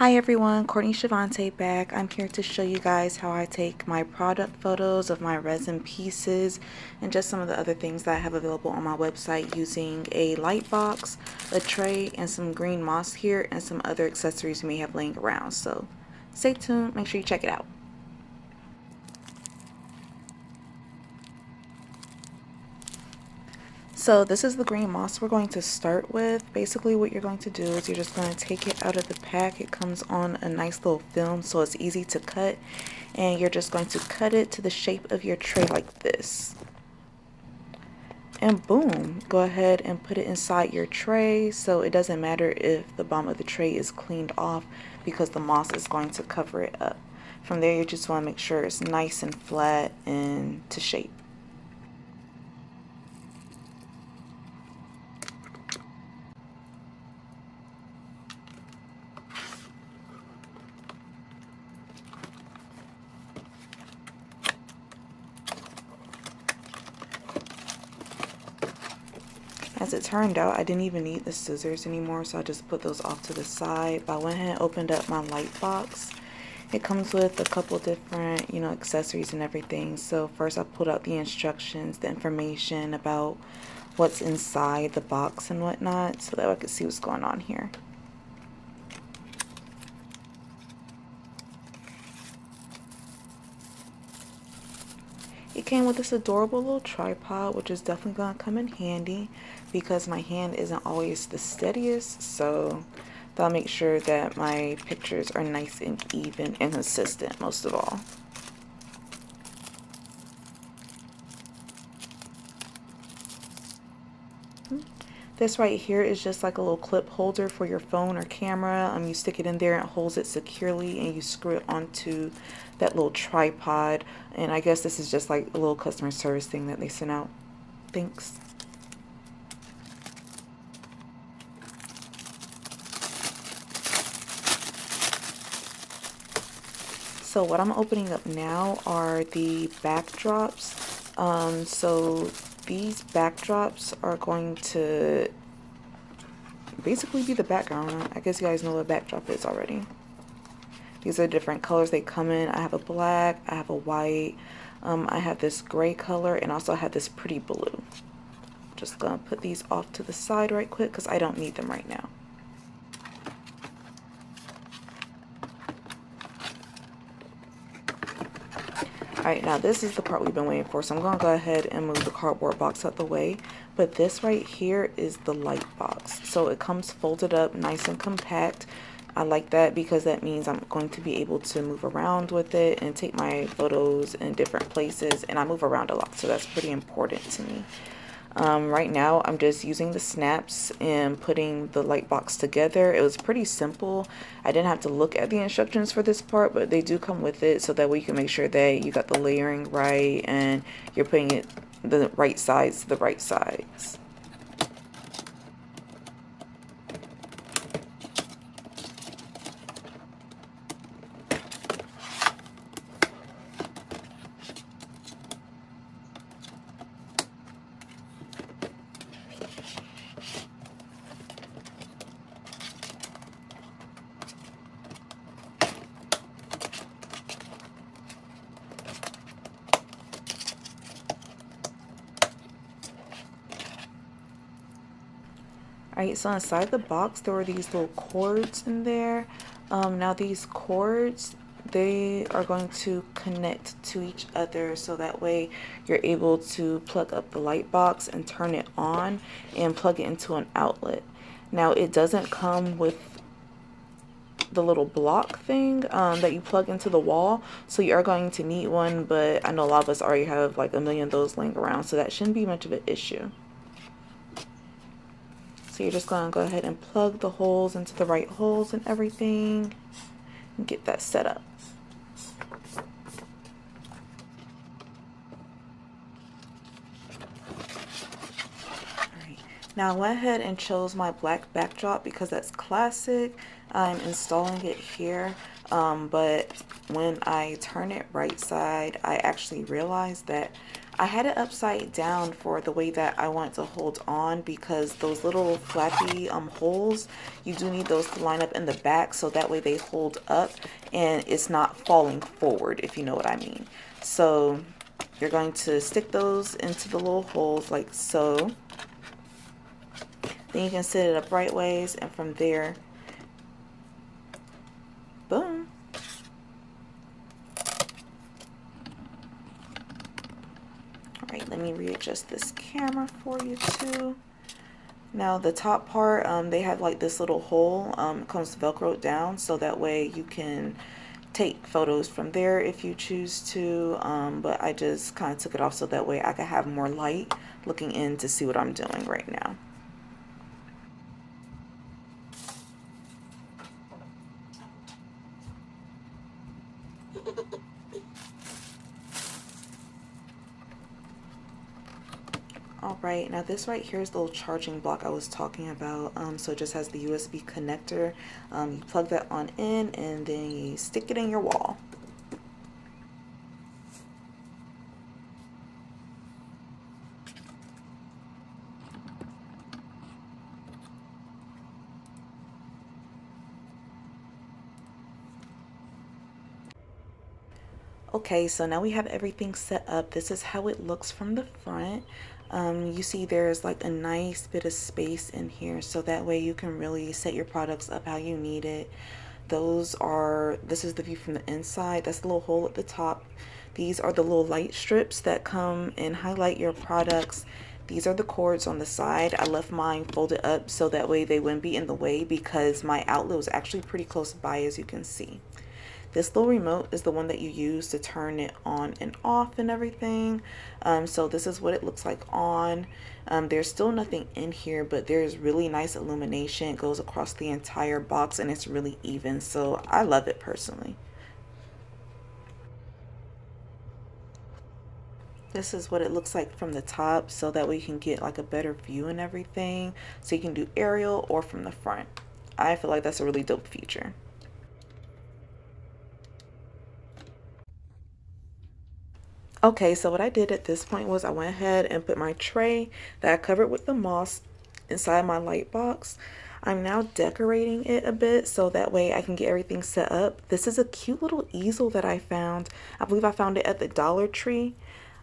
Hi everyone, Courtney Shavontae back. I'm here to show you guys how I take my product photos of my resin pieces and just some of the other things that I have available on my website using a light box, a tray, and some green moss here and some other accessories you may have laying around. So stay tuned, make sure you check it out. So this is the green moss we're going to start with. Basically what you're going to do is you're just going to take it out of the pack. It comes on a nice little film so it's easy to cut. And you're just going to cut it to the shape of your tray like this. And boom, go ahead and put it inside your tray. So it doesn't matter if the bottom of the tray is cleaned off because the moss is going to cover it up. From there you just want to make sure it's nice and flat and to shape. As it turned out, I didn't even need the scissors anymore, so I just put those off to the side. But I went ahead and opened up my light box. It comes with a couple different, you know, accessories and everything. So first I pulled out the instructions, the information about what's inside the box and whatnot, so that I could see what's going on here. Came with this adorable little tripod, which is definitely going to come in handy because my hand isn't always the steadiest. So that'll make sure that my pictures are nice and even and consistent most of all. This right here is just like a little clip holder for your phone or camera. Um, you stick it in there and it holds it securely and you screw it onto that little tripod. And I guess this is just like a little customer service thing that they sent out. Thanks. So what I'm opening up now are the backdrops. Um, so these backdrops are going to basically be the background. I guess you guys know what a backdrop is already. These are different colors they come in. I have a black, I have a white, um, I have this gray color, and also I have this pretty blue. Just gonna put these off to the side right quick because I don't need them right now. Alright, now this is the part we've been waiting for, so I'm going to go ahead and move the cardboard box out the way. But this right here is the light box. So it comes folded up nice and compact. I like that because that means I'm going to be able to move around with it and take my photos in different places. And I move around a lot, so that's pretty important to me. Um, right now, I'm just using the snaps and putting the light box together. It was pretty simple. I didn't have to look at the instructions for this part, but they do come with it so that way you can make sure that you got the layering right and you're putting it the right sides to the right sides. Alright, so inside the box there were these little cords in there. Um, now these cords, they are going to connect to each other so that way you're able to plug up the light box and turn it on and plug it into an outlet. Now it doesn't come with the little block thing um, that you plug into the wall so you are going to need one but I know a lot of us already have like a million of those laying around so that shouldn't be much of an issue. So you're just going to go ahead and plug the holes into the right holes and everything and get that set up. Now I went ahead and chose my black backdrop because that's classic. I'm installing it here, um, but when I turn it right side, I actually realized that I had it upside down for the way that I want to hold on because those little flappy um, holes, you do need those to line up in the back so that way they hold up and it's not falling forward, if you know what I mean. So you're going to stick those into the little holes like so. Then you can sit it up right ways and from there, boom. Alright, let me readjust this camera for you too. Now the top part, um, they have like this little hole, um, comes velcroed down so that way you can take photos from there if you choose to um, but I just kind of took it off so that way I could have more light looking in to see what I'm doing right now. Alright, now this right here is the little charging block I was talking about. Um, so it just has the USB connector. Um, you plug that on in and then you stick it in your wall. Okay, so now we have everything set up. This is how it looks from the front um, you see there's like a nice bit of space in here so that way you can really set your products up how you need it. Those are this is the view from the inside. That's the little hole at the top. These are the little light strips that come and highlight your products. These are the cords on the side. I left mine folded up so that way they wouldn't be in the way because my outlet was actually pretty close by as you can see this little remote is the one that you use to turn it on and off and everything. Um, so this is what it looks like on. Um, there's still nothing in here, but there's really nice illumination. It goes across the entire box and it's really even. So I love it personally. this is what it looks like from the top so that you can get like a better view and everything so you can do aerial or from the front I feel like that's a really dope feature Okay, so what I did at this point was I went ahead and put my tray that I covered with the moss inside my light box. I'm now decorating it a bit so that way I can get everything set up. This is a cute little easel that I found. I believe I found it at the Dollar Tree.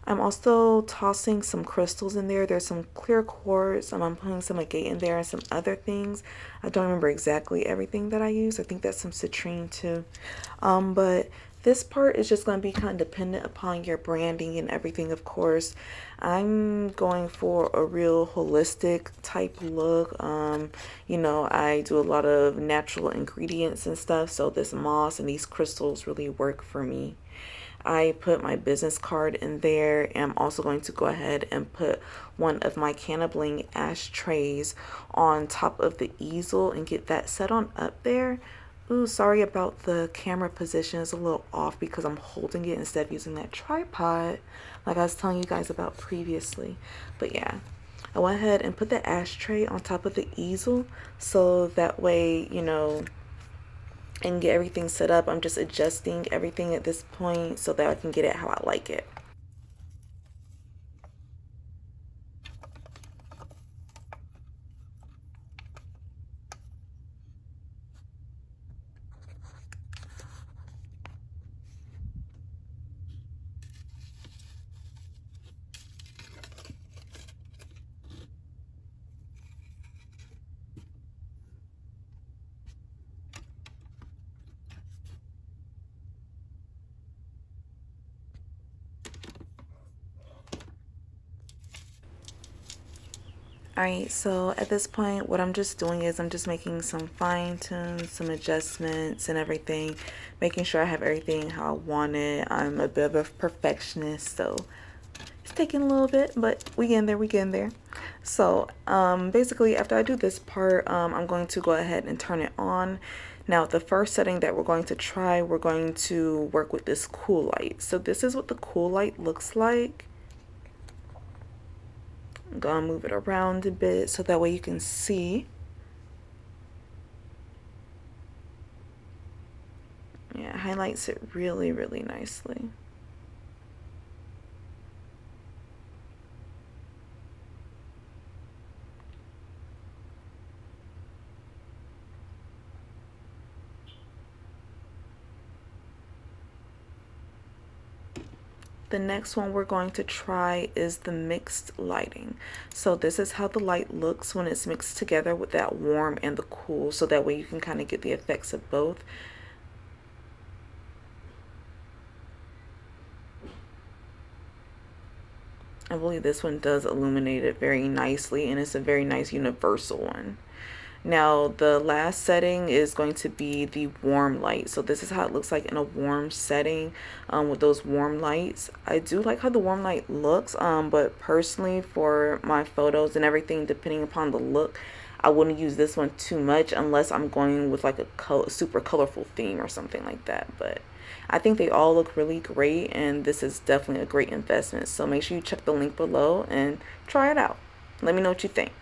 I'm also tossing some crystals in there. There's some clear quartz. I'm putting some agate in there and some other things. I don't remember exactly everything that I use. I think that's some citrine too. Um, but this part is just going to be kind of dependent upon your branding and everything, of course. I'm going for a real holistic type look. Um, you know, I do a lot of natural ingredients and stuff, so this moss and these crystals really work for me. I put my business card in there I'm also going to go ahead and put one of my Cannabling ashtrays on top of the easel and get that set on up there Ooh, sorry about the camera position. It's a little off because I'm holding it instead of using that tripod like I was telling you guys about previously. But yeah, I went ahead and put the ashtray on top of the easel so that way, you know, and get everything set up. I'm just adjusting everything at this point so that I can get it how I like it. Alright, so at this point, what I'm just doing is I'm just making some fine tunes, some adjustments and everything, making sure I have everything how I want it. I'm a bit of a perfectionist, so it's taking a little bit, but we get in there, we get in there. So um, basically, after I do this part, um, I'm going to go ahead and turn it on. Now, the first setting that we're going to try, we're going to work with this cool light. So this is what the cool light looks like. I'm gonna move it around a bit so that way you can see. Yeah, it highlights it really, really nicely. The next one we're going to try is the mixed lighting. So this is how the light looks when it's mixed together with that warm and the cool. So that way you can kind of get the effects of both. I believe this one does illuminate it very nicely and it's a very nice universal one. Now the last setting is going to be the warm light. So this is how it looks like in a warm setting um, with those warm lights. I do like how the warm light looks, um, but personally for my photos and everything, depending upon the look, I wouldn't use this one too much unless I'm going with like a color, super colorful theme or something like that. But I think they all look really great and this is definitely a great investment. So make sure you check the link below and try it out. Let me know what you think.